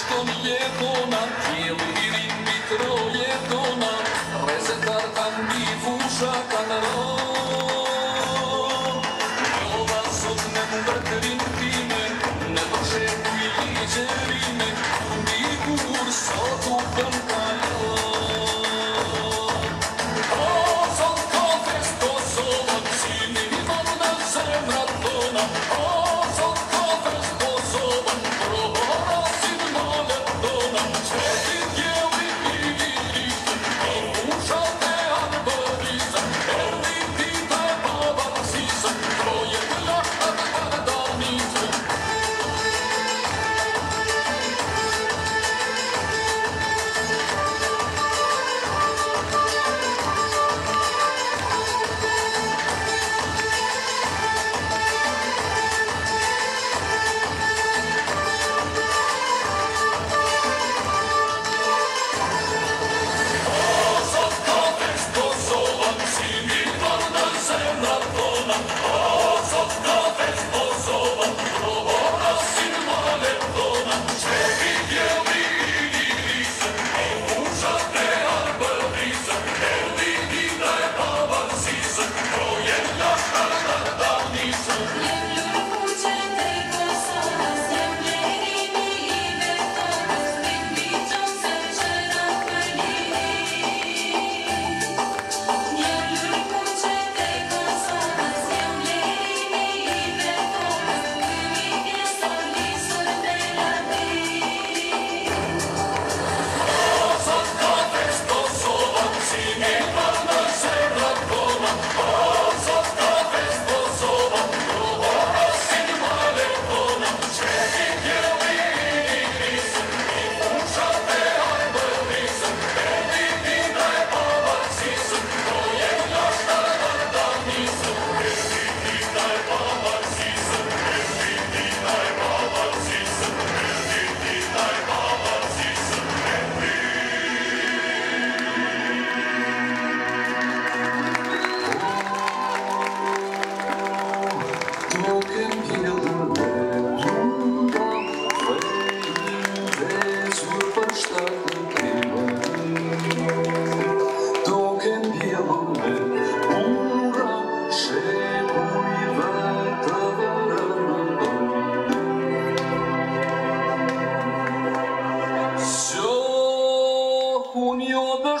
что мне понадел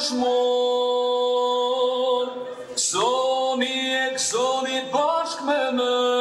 Shmoj Këso mi e këso Një me më